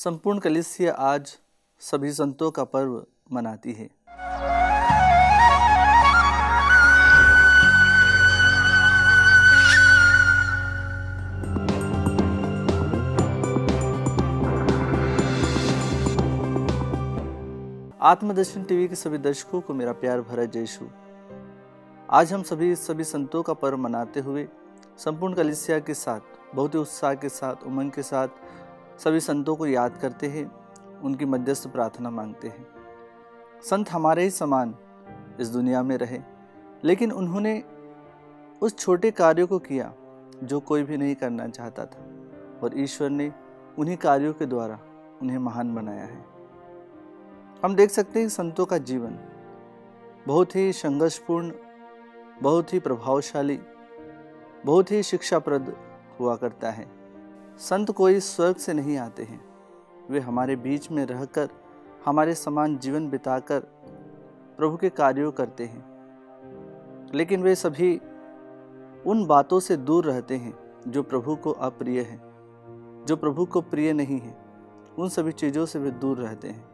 संपूर्ण कलिसिया आज सभी संतों का पर्व मनाती है। आत्मदर्शन टीवी के सभी दर्शकों को मेरा प्यार भरा जय जयशु आज हम सभी सभी संतों का पर्व मनाते हुए संपूर्ण कलिसिया के साथ, बहुत ही उत्साह के साथ, उमंग के साथ सभी संतों को याद करते हैं, उनकी मध्यस्थ प्रार्थना मांगते हैं। संत हमारे ही समान इस दुनिया में रहे, लेकिन उन्होंने उस छोटे कार्यों को किया, जो कोई भी नहीं करना चाहता था, और ईश्वर ने उन्हीं कार्यों के द्वारा उन्हें महान बनाया है। हम देख सकते हैं संतों का जीवन बहुत ही संघर्षपूर्ण, बहुत ही प्रभावशाली, बहुत ही शिक्षाप्रद हुआ करता है। संत कोई स्वर्ग से नहीं आते हैं। वे हमारे बीच में रहकर, हमारे समान जीवन बिताकर प्रभु के कार्यों करते हैं। लेकिन वे सभी उन बातों से दूर रहते हैं जो प्रभु को अप्रिय है, जो प्रभु को प्रिय नहीं है। उन सभी चीज़ों से वे दूर रहते हैं।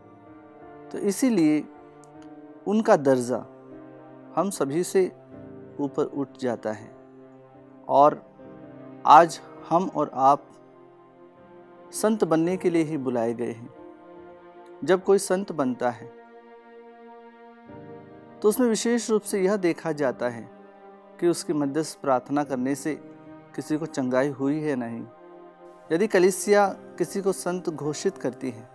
तो इसीलिए उनका दर्जा हम सभी से ऊपर उठ जाता है। और आज हम और आप संत बनने के लिए ही बुलाए गए हैं। जब कोई संत बनता है तो उसमें विशेष रूप से यह देखा जाता है कि उसकी मध्यस्थ प्रार्थना करने से किसी को चंगाई हुई है नहीं। यदि कलिसिया किसी को संत घोषित करती है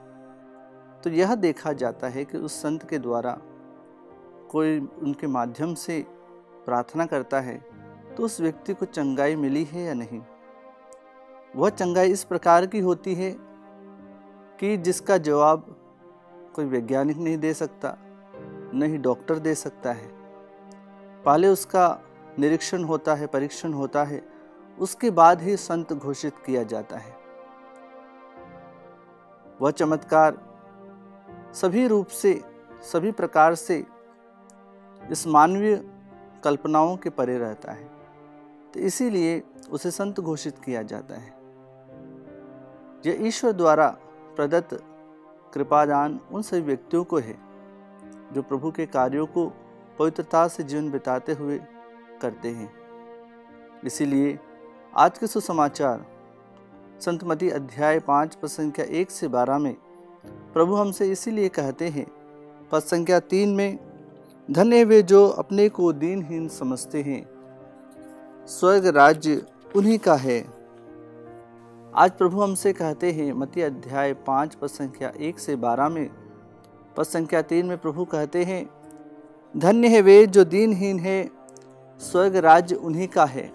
तो यह देखा जाता है कि उस संत के द्वारा कोई उनके माध्यम से प्रार्थना करता है तो उस व्यक्ति को चंगाई मिली है या नहीं। वह चंगाई इस प्रकार की होती है कि जिसका जवाब कोई वैज्ञानिक नहीं दे सकता, न ही डॉक्टर दे सकता है। पहले उसका निरीक्षण होता है, परीक्षण होता है, उसके बाद ही संत घोषित किया जाता है। वह चमत्कार सभी रूप से, सभी प्रकार से इस मानवीय कल्पनाओं के परे रहता है तो इसीलिए उसे संत घोषित किया जाता है। यह ईश्वर द्वारा प्रदत्त कृपादान उन सभी व्यक्तियों को है, जो प्रभु के कार्यों को पवित्रता से जीवन बिताते हुए करते हैं। इसीलिए आज के सुसमाचार संतमती अध्याय पाँच पद संख्या एक से बारह में प्रभु हमसे इसीलिए कहते हैं, पद संख्या तीन में, धन्य वे जो अपने को दीनहीन समझते हैं। स्वर्ग राज्य उन्हीं का है। आज प्रभु हमसे कहते हैं मती अध्याय पाँच, पद संख्या एक से बारह में, पद संख्या तीन में प्रभु कहते हैं, धन्य है वे जो दीनहीन है, स्वर्ग राज्य उन्हीं का है।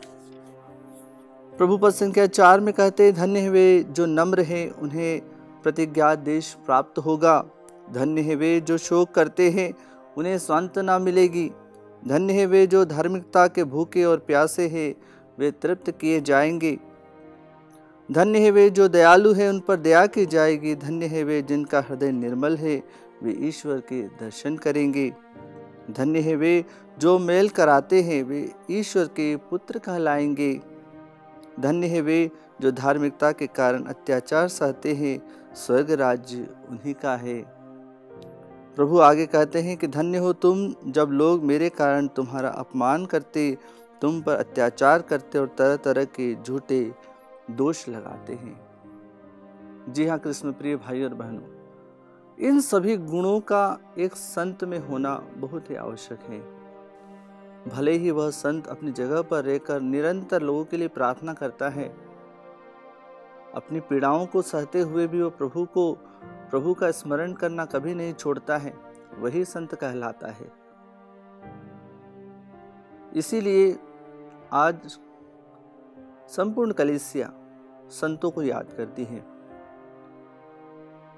प्रभु पद संख्या चार में कहते हैं, धन्य है वे जो नम्र हैं, उन्हें प्रतिज्ञा देश प्राप्त होगा। धन्य है वे जो शोक करते हैं, उन्हें सांत्वना मिलेगी। धन्य है वे जो धार्मिकता के भूखे और प्यासे हैं, वे तृप्त किए जाएँगे। धन्य है वे जो दयालु है, उन पर दया की जाएगी। धन्य है वे जिनका हृदय निर्मल है, वे ईश्वर के दर्शन करेंगे। धन्य है वे जो मेल कराते हैं, वे ईश्वर के पुत्र कहलाएँगे। धन्य है वे जो धार्मिकता के कारण अत्याचार सहते हैं, स्वर्ग राज्य उन्हीं का है। प्रभु आगे कहते हैं कि धन्य हो तुम जब लोग मेरे कारण तुम्हारा अपमान करते, तुम पर अत्याचार करते और तरह तरह के झूठे दोष लगाते हैं। जी हाँ कृष्ण प्रिय भाई और बहनों, इन सभी गुणों का एक संत में होना बहुत ही आवश्यक है। भले ही वह संत अपनी जगह पर रहकर निरंतर लोगों के लिए प्रार्थना करता है, अपनी पीड़ाओं को सहते हुए भी वह प्रभु को, प्रभु का स्मरण करना कभी नहीं छोड़ता है, वही संत कहलाता है। इसीलिए आज संपूर्ण कलिसिया संतों को याद करती है।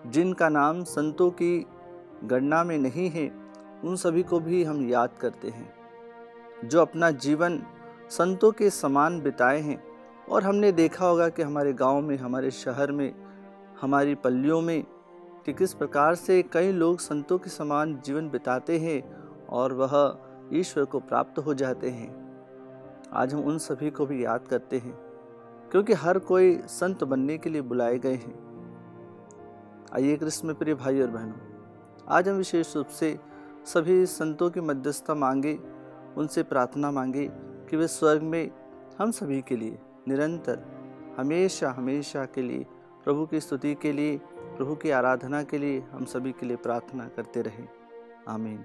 जिनका नाम संतों की गणना में नहीं है, उन सभी को भी हम याद करते हैं, जो अपना जीवन संतों के समान बिताए हैं। और हमने देखा होगा कि हमारे गाँव में, हमारे शहर में, हमारी पल्लियों में कि किस प्रकार से कई लोग संतों के समान जीवन बिताते हैं और वह ईश्वर को प्राप्त हो जाते हैं। आज हम उन सभी को भी याद करते हैं, क्योंकि हर कोई संत बनने के लिए बुलाए गए हैं। आइए कृष्ण प्रिय भाई और बहनों, आज हम विशेष रूप से सभी संतों की मध्यस्थता मांगे, उनसे प्रार्थना मांगे कि वे स्वर्ग में हम सभी के लिए निरंतर, हमेशा हमेशा के लिए, प्रभु की स्तुति के लिए, प्रभु की आराधना के लिए हम सभी के लिए प्रार्थना करते रहें। आमीन।